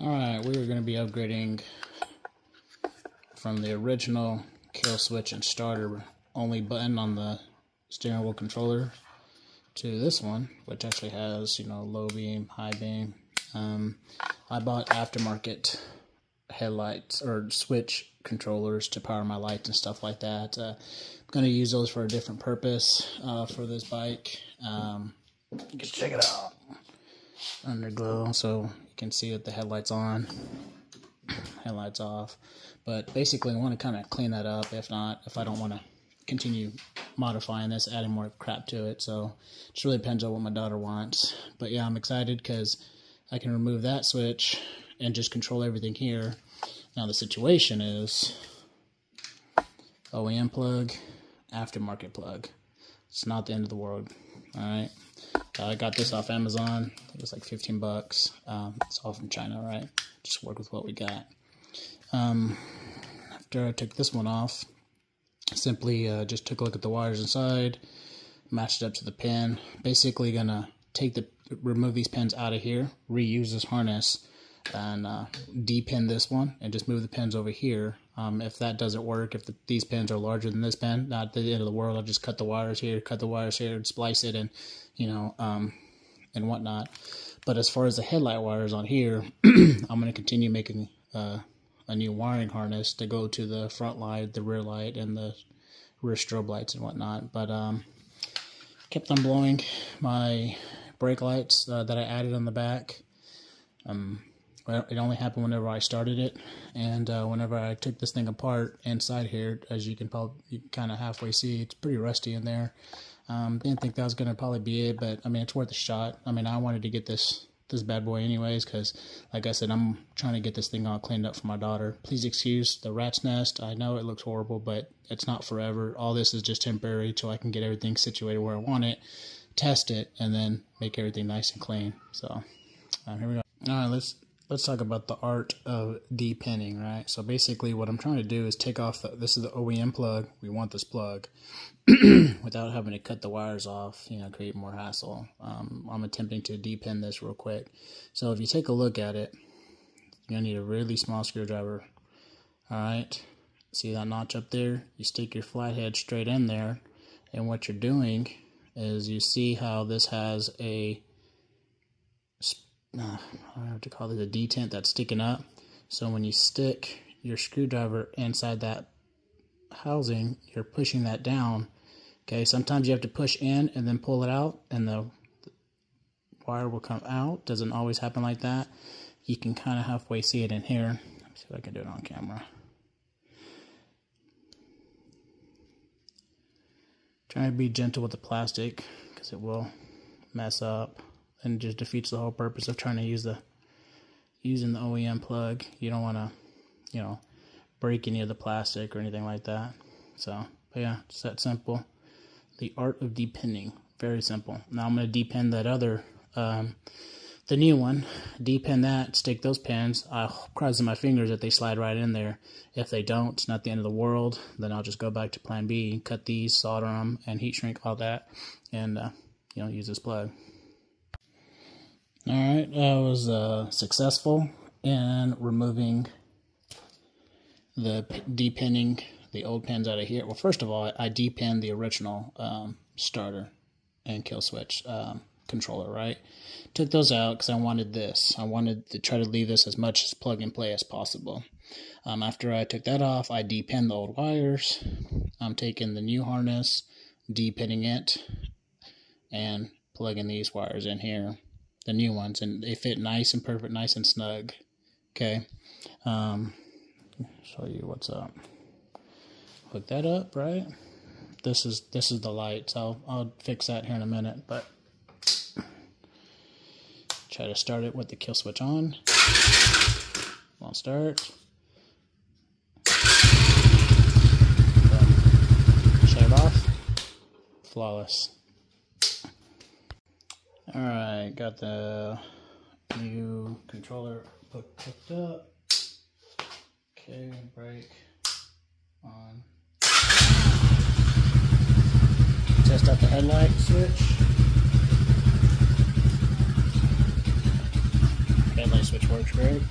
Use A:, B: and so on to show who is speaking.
A: Alright, we are going to be upgrading from the original kill switch and starter only button on the steering wheel controller to this one, which actually has, you know, low beam, high beam. Um, I bought aftermarket headlights or switch controllers to power my lights and stuff like that. Uh, I'm going to use those for a different purpose uh, for this bike. Um, check it out. Underglow, so can see that the headlight's on, headlights off. But basically, I want to kind of clean that up. If not, if I don't want to continue modifying this, adding more crap to it. So it just really depends on what my daughter wants. But yeah, I'm excited because I can remove that switch and just control everything here. Now the situation is OEM plug, aftermarket plug. It's not the end of the world. All right. Uh, I got this off Amazon. It was like 15 bucks. Um, it's all from China, right? Just work with what we got. Um, after I took this one off, simply uh, just took a look at the wires inside, matched it up to the pin. Basically, gonna take the remove these pins out of here, reuse this harness, and uh, de-pin this one, and just move the pins over here um, if that doesn't work, if the, these pins are larger than this pin, not the end of the world. I'll just cut the wires here, cut the wires here, and splice it, and you know, um, and whatnot. But as far as the headlight wires on here, I'm going to continue making uh, a new wiring harness to go to the front light, the rear light, and the rear strobe lights and whatnot. But um, kept on blowing my brake lights uh, that I added on the back. Um, it only happened whenever I started it, and uh, whenever I took this thing apart inside here, as you can probably kind of halfway see, it's pretty rusty in there. Um, didn't think that was gonna probably be it, but I mean it's worth a shot. I mean I wanted to get this this bad boy anyways, because like I said, I'm trying to get this thing all cleaned up for my daughter. Please excuse the rat's nest. I know it looks horrible, but it's not forever. All this is just temporary till I can get everything situated where I want it, test it, and then make everything nice and clean. So uh, here we go. All right, let's let's talk about the art of de-pinning, right? So basically what I'm trying to do is take off, the, this is the OEM plug, we want this plug, without having to cut the wires off, you know, create more hassle. Um, I'm attempting to de-pin this real quick. So if you take a look at it, you're to need a really small screwdriver, alright? See that notch up there? You stick your flathead straight in there, and what you're doing is you see how this has a uh, I have to call it a detent that's sticking up. So when you stick your screwdriver inside that housing, you're pushing that down. Okay, sometimes you have to push in and then pull it out, and the, the wire will come out. Doesn't always happen like that. You can kind of halfway see it in here. Let me see if I can do it on camera. Try to be gentle with the plastic because it will mess up and just defeats the whole purpose of trying to use the using the OEM plug. You don't want to, you know, break any of the plastic or anything like that. So, but yeah, it's that simple. The art of depinning, very simple. Now I'm going to depin that other, um, the new one, depin that, stick those pins. Cross my fingers that they slide right in there. If they don't, it's not the end of the world. Then I'll just go back to plan B, cut these, solder them, and heat shrink all that, and, uh, you know, use this plug. All right, I was uh, successful in removing the depinning the old pins out of here. Well, first of all, I depinned the original um, starter and kill switch um, controller, right? Took those out because I wanted this. I wanted to try to leave this as much as plug and play as possible. Um, after I took that off, I depinned the old wires. I'm taking the new harness, depinning it, and plugging these wires in here the new ones, and they fit nice and perfect, nice and snug. Okay, um, show you what's up. Hook that up, right? This is this is the lights. I'll I'll fix that here in a minute, but try to start it with the kill switch on. Won't start. Shut off. Flawless. Alright, got the new controller hooked up. Okay, brake on. Test out the headlight switch. Headlight switch works great.